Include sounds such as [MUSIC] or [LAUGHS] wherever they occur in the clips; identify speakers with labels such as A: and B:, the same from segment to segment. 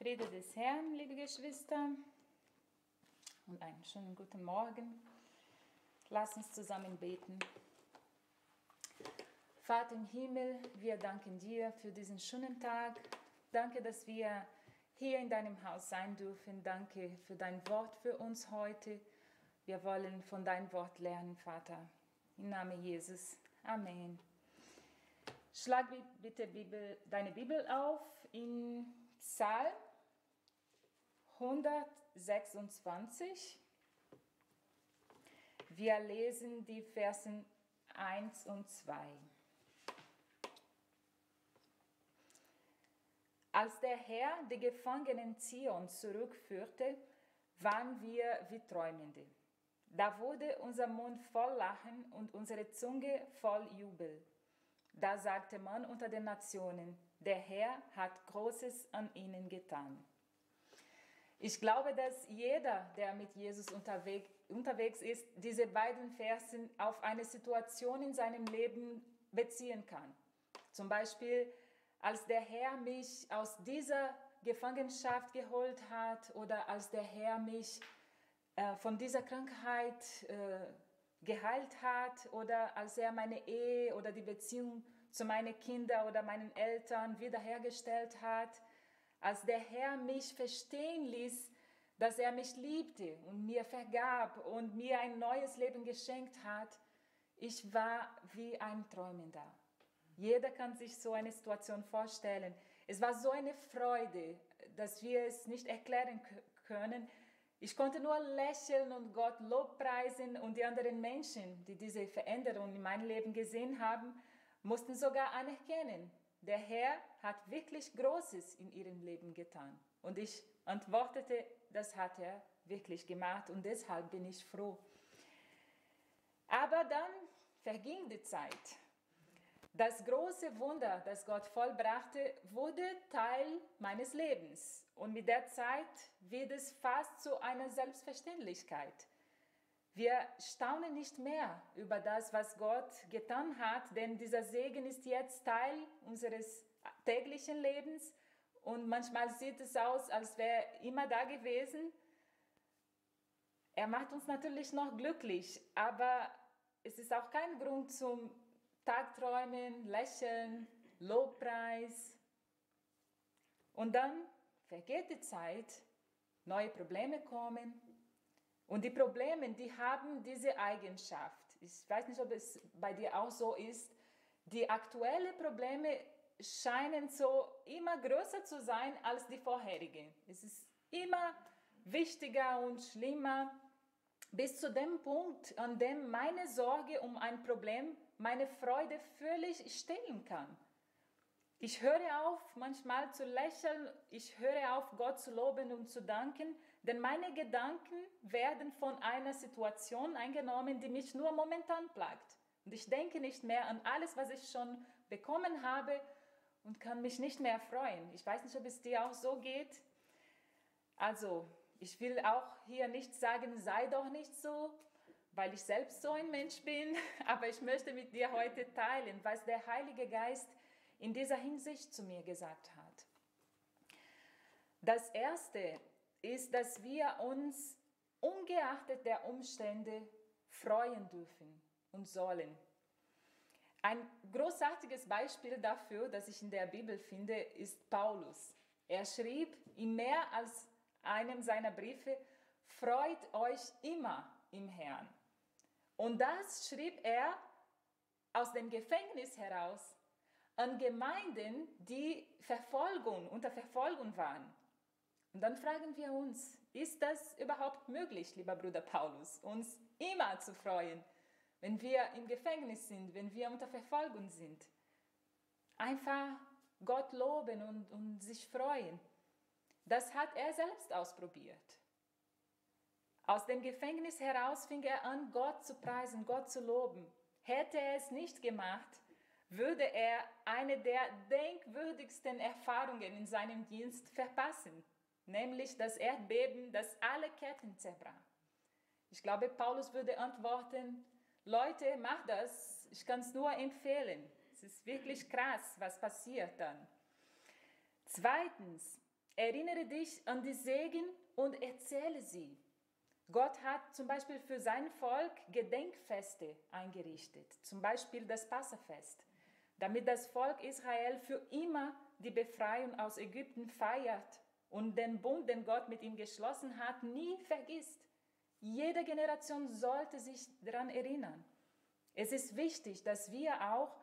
A: Friede des Herrn, liebe Geschwister, und einen schönen guten Morgen. Lass uns zusammen beten. Vater im Himmel, wir danken dir für diesen schönen Tag. Danke, dass wir hier in deinem Haus sein dürfen. Danke für dein Wort für uns heute. Wir wollen von deinem Wort lernen, Vater. Im Namen Jesus. Amen. Schlag bitte Bibel, deine Bibel auf in Psalm 126. Wir lesen die Versen 1 und 2. Als der Herr die Gefangenen Zion zurückführte, waren wir wie Träumende. Da wurde unser Mund voll Lachen und unsere Zunge voll Jubel. Da sagte man unter den Nationen, der Herr hat Großes an ihnen getan. Ich glaube, dass jeder, der mit Jesus unterwegs, unterwegs ist, diese beiden Versen auf eine Situation in seinem Leben beziehen kann. Zum Beispiel, als der Herr mich aus dieser Gefangenschaft geholt hat oder als der Herr mich äh, von dieser Krankheit äh, geheilt hat oder als er meine Ehe oder die Beziehung zu meinen Kindern oder meinen Eltern wiederhergestellt hat als der Herr mich verstehen ließ, dass er mich liebte und mir vergab und mir ein neues Leben geschenkt hat, ich war wie ein Träumender. Jeder kann sich so eine Situation vorstellen. Es war so eine Freude, dass wir es nicht erklären können. Ich konnte nur lächeln und Gott Lobpreisen und die anderen Menschen, die diese Veränderung in meinem Leben gesehen haben, mussten sogar anerkennen, der Herr hat wirklich Großes in ihrem Leben getan. Und ich antwortete, das hat er wirklich gemacht und deshalb bin ich froh. Aber dann verging die Zeit. Das große Wunder, das Gott vollbrachte, wurde Teil meines Lebens. Und mit der Zeit wird es fast zu einer Selbstverständlichkeit. Wir staunen nicht mehr über das, was Gott getan hat, denn dieser Segen ist jetzt Teil unseres täglichen Lebens und manchmal sieht es aus, als wäre er immer da gewesen. Er macht uns natürlich noch glücklich, aber es ist auch kein Grund zum Tagträumen, Lächeln, Lobpreis. Und dann vergeht die Zeit, neue Probleme kommen, und die Probleme, die haben diese Eigenschaft. Ich weiß nicht, ob es bei dir auch so ist. Die aktuellen Probleme scheinen so immer größer zu sein als die vorherigen. Es ist immer wichtiger und schlimmer bis zu dem Punkt, an dem meine Sorge um ein Problem meine Freude völlig stehlen kann. Ich höre auf, manchmal zu lächeln, ich höre auf, Gott zu loben und zu danken, denn meine Gedanken werden von einer Situation eingenommen, die mich nur momentan plagt. Und ich denke nicht mehr an alles, was ich schon bekommen habe und kann mich nicht mehr freuen. Ich weiß nicht, ob es dir auch so geht. Also, ich will auch hier nicht sagen, sei doch nicht so, weil ich selbst so ein Mensch bin, [LAUGHS] aber ich möchte mit dir heute teilen, was der Heilige Geist in dieser Hinsicht zu mir gesagt hat. Das Erste ist, dass wir uns ungeachtet der Umstände freuen dürfen und sollen. Ein großartiges Beispiel dafür, das ich in der Bibel finde, ist Paulus. Er schrieb in mehr als einem seiner Briefe, freut euch immer im Herrn. Und das schrieb er aus dem Gefängnis heraus an Gemeinden, die Verfolgung, unter Verfolgung waren. Und dann fragen wir uns, ist das überhaupt möglich, lieber Bruder Paulus, uns immer zu freuen, wenn wir im Gefängnis sind, wenn wir unter Verfolgung sind? Einfach Gott loben und, und sich freuen. Das hat er selbst ausprobiert. Aus dem Gefängnis heraus fing er an, Gott zu preisen, Gott zu loben. Hätte er es nicht gemacht, würde er eine der denkwürdigsten Erfahrungen in seinem Dienst verpassen, nämlich das Erdbeben, das alle Ketten zerbrach. Ich glaube, Paulus würde antworten, Leute, mach das, ich kann es nur empfehlen. Es ist wirklich krass, was passiert dann. Zweitens, Erinnere dich an die Segen und erzähle sie. Gott hat zum Beispiel für sein Volk Gedenkfeste eingerichtet, zum Beispiel das Passafest, damit das Volk Israel für immer die Befreiung aus Ägypten feiert und den Bund, den Gott mit ihm geschlossen hat, nie vergisst. Jede Generation sollte sich daran erinnern. Es ist wichtig, dass wir auch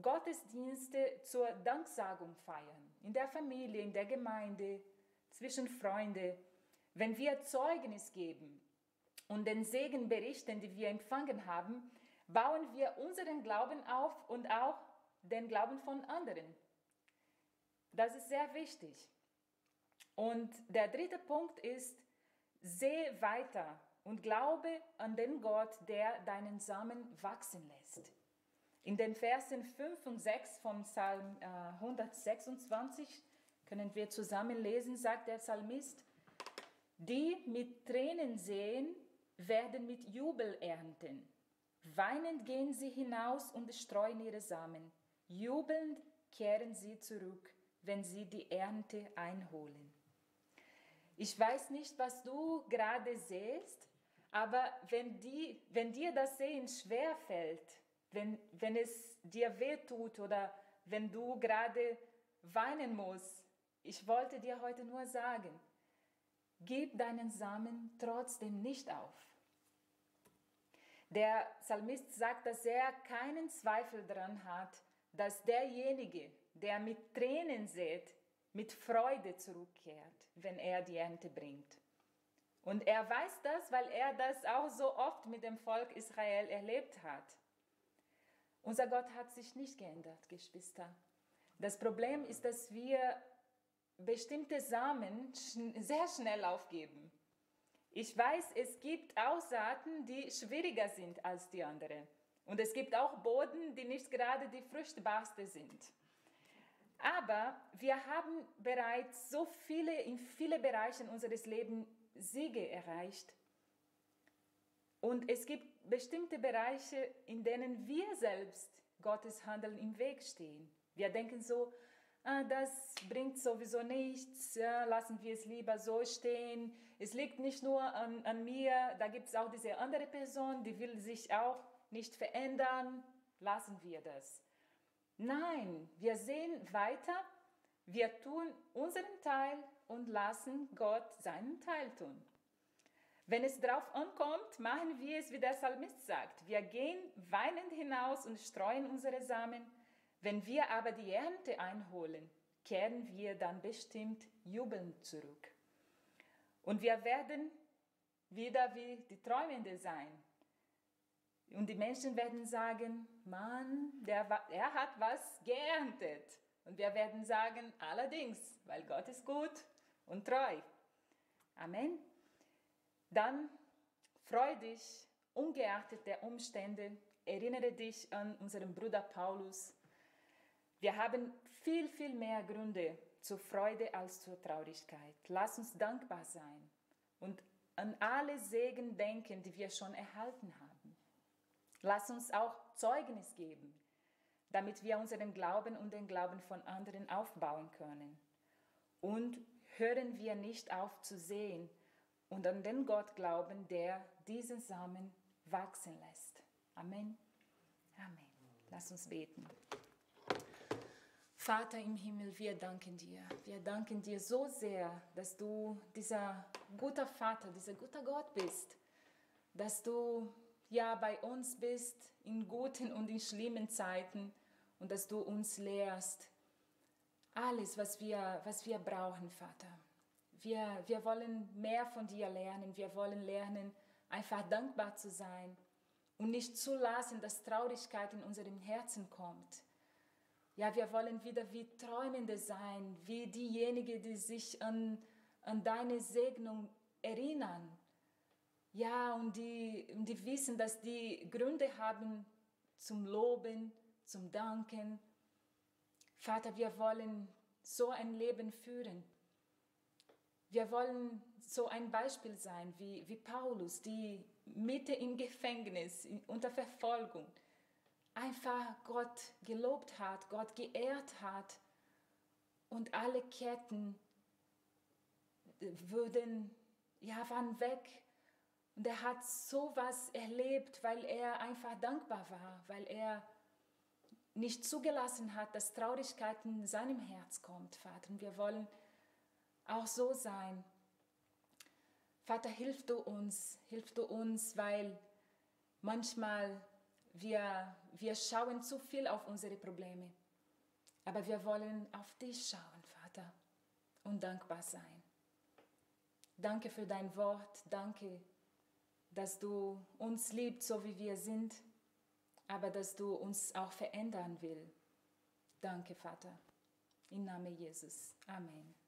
A: Gottesdienste zur Danksagung feiern, in der Familie, in der Gemeinde, zwischen Freunden. Wenn wir Zeugnis geben und den Segen berichten, die wir empfangen haben, bauen wir unseren Glauben auf und auch den Glauben von anderen. Das ist sehr wichtig. Und der dritte Punkt ist, sehe weiter und glaube an den Gott, der deinen Samen wachsen lässt. In den Versen 5 und 6 vom Psalm 126 äh, können wir zusammen lesen, sagt der Psalmist, die mit Tränen sehen, werden mit Jubel ernten. Weinend gehen sie hinaus und streuen ihre Samen. Jubelnd kehren sie zurück, wenn sie die Ernte einholen. Ich weiß nicht, was du gerade siehst, aber wenn, die, wenn dir das Sehen schwer fällt, wenn, wenn es dir wehtut oder wenn du gerade weinen musst, ich wollte dir heute nur sagen, gib deinen Samen trotzdem nicht auf. Der Psalmist sagt, dass er keinen Zweifel daran hat, dass derjenige, der mit Tränen sät, mit Freude zurückkehrt, wenn er die Ernte bringt. Und er weiß das, weil er das auch so oft mit dem Volk Israel erlebt hat. Unser Gott hat sich nicht geändert, Geschwister. Das Problem ist, dass wir bestimmte Samen sehr schnell aufgeben. Ich weiß, es gibt Aussaaten, die schwieriger sind als die anderen. Und es gibt auch Boden, die nicht gerade die fruchtbarste sind. Aber wir haben bereits so viele in vielen Bereichen unseres Lebens Siege erreicht. Und es gibt bestimmte Bereiche, in denen wir selbst Gottes Handeln im Weg stehen. Wir denken so, ah, das bringt sowieso nichts, ja, lassen wir es lieber so stehen. Es liegt nicht nur an, an mir, da gibt es auch diese andere Person, die will sich auch nicht verändern, lassen wir das. Nein, wir sehen weiter, wir tun unseren Teil und lassen Gott seinen Teil tun. Wenn es darauf ankommt, machen wir es, wie der Psalmist sagt. Wir gehen weinend hinaus und streuen unsere Samen. Wenn wir aber die Ernte einholen, kehren wir dann bestimmt jubelnd zurück. Und wir werden wieder wie die Träumende sein. Und die Menschen werden sagen, Mann, der, er hat was geerntet. Und wir werden sagen, allerdings, weil Gott ist gut und treu. Amen. Dann freu dich, ungeachtet der Umstände, erinnere dich an unseren Bruder Paulus. Wir haben viel, viel mehr Gründe zur Freude als zur Traurigkeit. Lass uns dankbar sein und an alle Segen denken, die wir schon erhalten haben. Lass uns auch Zeugnis geben, damit wir unseren Glauben und den Glauben von anderen aufbauen können. Und hören wir nicht auf zu sehen und an den Gott glauben, der diesen Samen wachsen lässt. Amen. Amen. Lass uns beten. Vater im Himmel, wir danken dir. Wir danken dir so sehr, dass du dieser guter Vater, dieser guter Gott bist, dass du ja bei uns bist in guten und in schlimmen Zeiten und dass du uns lehrst, alles, was wir, was wir brauchen, Vater. Wir, wir wollen mehr von dir lernen. Wir wollen lernen, einfach dankbar zu sein und nicht zulassen, dass Traurigkeit in unserem Herzen kommt. Ja, wir wollen wieder wie Träumende sein, wie diejenigen, die sich an, an deine Segnung erinnern. Ja, und die, die wissen, dass die Gründe haben zum Loben, zum Danken, Vater, wir wollen so ein Leben führen. Wir wollen so ein Beispiel sein wie, wie Paulus, die Mitte im Gefängnis, unter Verfolgung, einfach Gott gelobt hat, Gott geehrt hat und alle Ketten wurden, ja, waren weg. Und er hat sowas erlebt, weil er einfach dankbar war, weil er nicht zugelassen hat, dass Traurigkeit in seinem Herz kommt, Vater. Und wir wollen auch so sein. Vater, hilf du uns, hilf du uns, weil manchmal wir, wir schauen zu viel auf unsere Probleme. Aber wir wollen auf dich schauen, Vater, und dankbar sein. Danke für dein Wort. Danke, dass du uns liebst, so wie wir sind, aber dass du uns auch verändern willst. Danke, Vater. Im Namen Jesus. Amen.